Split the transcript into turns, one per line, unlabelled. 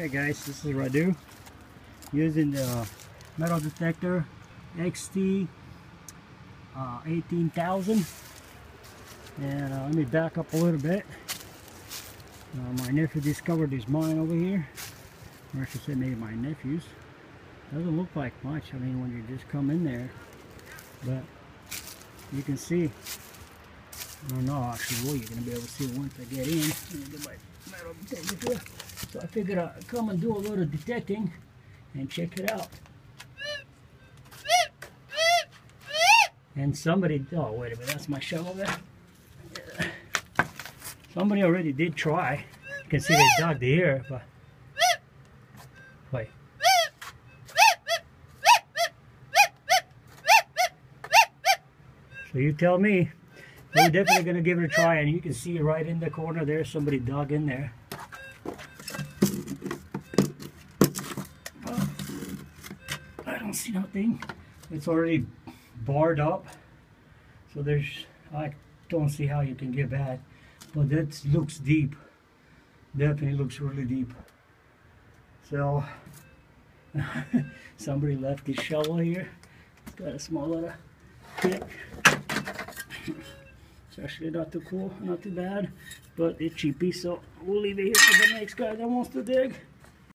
Okay guys, this is Radu using the metal detector XT uh, 18000 and uh, let me back up a little bit. Uh, my nephew discovered this mine over here. Or I should say maybe my nephew's. Doesn't look like much I mean when you just come in there. But you can see I don't know actually well you're gonna be able to see once I get in. Let me get my metal detector so I figured I'd come and do a little detecting and check it out. And somebody, oh wait a minute, that's my shovel there. Somebody already did try. You can see they dug the ear, but wait. So you tell me. We're definitely going to give it a try, and you can see right in the corner there, somebody dug in there. Don't see nothing. It's already barred up. So there's, I don't see how you can get that. But that looks deep. Definitely looks really deep. So, somebody left his shovel here. It's got a small little kick. It's actually not too cool, not too bad, but it's cheapy, so we'll leave it here for the next guy that wants to dig.